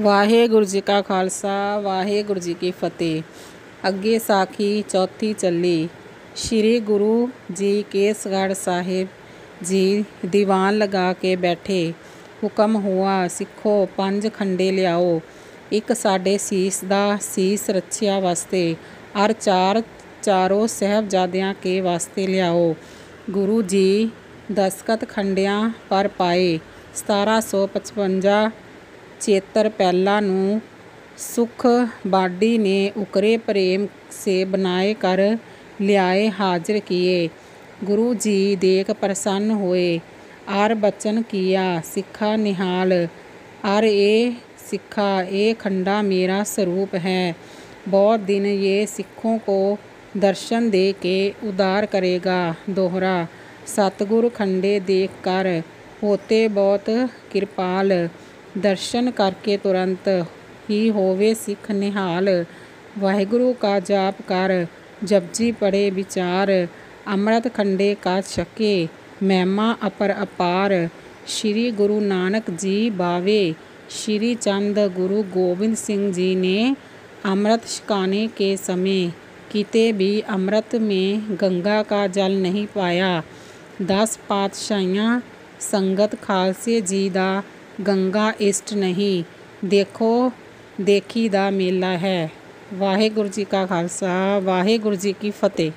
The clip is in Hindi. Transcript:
ਵਾਹਿਗੁਰੂ ਜੀ ਕਾ ਖਾਲਸਾ, ਵਾਹਿਗੁਰੂ ਜੀ ਕੀ ਫਤਿਹ। ਅੱਗੇ ਸਾਖੀ ਚੌਥੀ ਚੱਲੀ। ਸ੍ਰੀ ਗੁਰੂ ਜੀ ਕੇਸਗੜ੍ਹ ਸਾਹਿਬ ਜੀ ਦੀਵਾਨ ਲਗਾ ਕੇ ਬੈਠੇ। ਹੁਕਮ ਹੁਆ, ਸਿੱਖੋ, ਪੰਜ ਖੰਡੇ ਲਿਆਓ। ਇੱਕ ਸਾਡੇ ਸੀਸ ਦਾ ਸੀਸ ਰੱਖਿਆ ਵਾਸਤੇ, ਅਰ ਚਾਰ, ਚਾਰੋਂ ਸਾਹਿਬਜ਼ਾਦਿਆਂ ਕੇ ਵਾਸਤੇ ਲਿਆਓ। ਗੁਰੂ ਜੀ ਦਸਕਤ ਖੰਡਿਆਂ ਪਰ ਪਾਏ 1755 ਚੇਤਰ ਪਹਿਲਾ ਨੂੰ ਸੁਖ ਬਾਡੀ ਨੇ ਉਕਰੇ ਪ੍ਰੇਮ ਸੇ ਬਨਾਏ ਕਰ ਲਿਆਏ ਹਾਜ਼ਰ ਕੀਏ ਗੁਰੂ ਜੀ ਦੇਖ ਪ੍ਰਸੰਨ ਹੋਏ ਆਰ ਬਚਨ ਕੀਆ ਸਿੱਖਾ ਨਿਹਾਲ ਆਰ ਇਹ ਸਿੱਖਾ ਇਹ ਖੰਡਾ ਮੇਰਾ ਸਰੂਪ ਹੈ ਬਹੁਤ ਦਿਨ ਇਹ ਸਿੱਖੋं को दर्शन दे के उदार करेगा दोहरा सतगुरु खंडे देख कर होते बहुत कृपाल ਦਰਸ਼ਨ ਕਰਕੇ ਤੁਰੰਤ ਹੀ ਹੋਵੇ ਸਿੱਖ ਨਿਹਾਲ ਵਾਹਿਗੁਰੂ ਕਾ ਜਾਪ ਕਰ ਜਪਜੀ ਪੜੇ ਵਿਚਾਰ ਅੰਮ੍ਰਿਤ ਖੰਡੇ ਕਾ ਛਕੇ ਮਹਿਮਾ ਅਪਰ ਅਪਾਰ ਸ਼੍ਰੀ ਗੁਰੂ ਨਾਨਕ ਜੀ ਬਾਵੇ ਸ਼੍ਰੀ ਚੰਦ ਗੁਰੂ ਗੋਬਿੰਦ ਸਿੰਘ ਜੀ ਨੇ अमृत छकाने के समय किते भी अमृत में गंगा का जल नहीं पाया दस पातशाहियाँ संगत खालसे जी ਦਾ ਗੰਗਾ ਇਸ਼ਟ ਨਹੀਂ ਦੇਖੋ ਦੇਖੀ ਦਾ ਮੇਲਾ ਹੈ ਵਾਹਿਗੁਰੂ ਜੀ ਕਾ ਖਾਲਸਾ ਵਾਹਿਗੁਰੂ ਜੀ ਕੀ ਫਤਿਹ